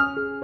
Bye.